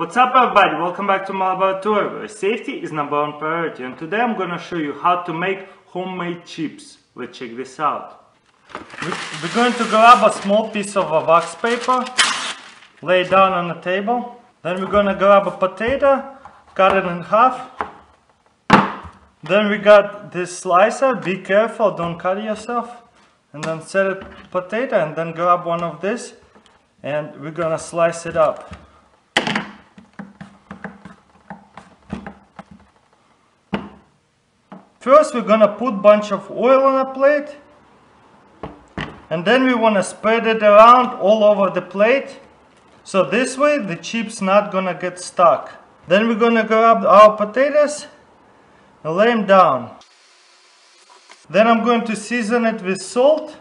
What's up everybody, welcome back to my laboratory where safety is number one priority. And today I'm gonna show you how to make homemade chips. Let's check this out. We're going to grab a small piece of a wax paper, lay it down on the table, then we're gonna grab a potato, cut it in half, then we got this slicer, be careful, don't cut yourself, and then set a potato and then grab one of this. And we're gonna slice it up. First we're gonna put bunch of oil on a plate and then we wanna spread it around all over the plate so this way the chips not gonna get stuck. Then we're gonna grab our potatoes and lay them down. Then I'm going to season it with salt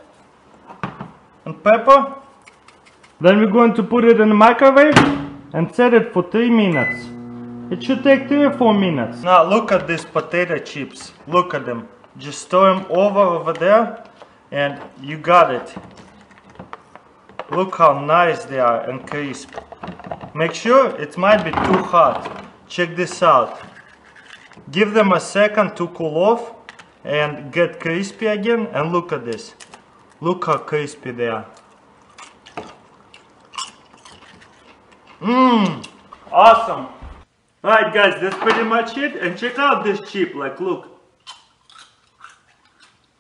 and pepper. Then we're going to put it in the microwave and set it for 3 minutes. It should take 3 or 4 minutes. Now look at these potato chips. Look at them. Just throw them over over there and you got it. Look how nice they are and crisp. Make sure it might be too hot. Check this out. Give them a second to cool off and get crispy again and look at this. Look how crispy they are. Mmm, awesome. Alright guys, that's pretty much it. And check out this chip, like look.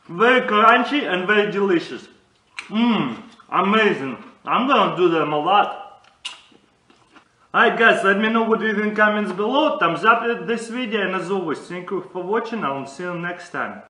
Very crunchy and very delicious. Mmm, amazing. I'm gonna do them a lot. Alright guys, let me know what you think in comments below. Thumbs up this video and as always, thank you for watching. I'll see you next time.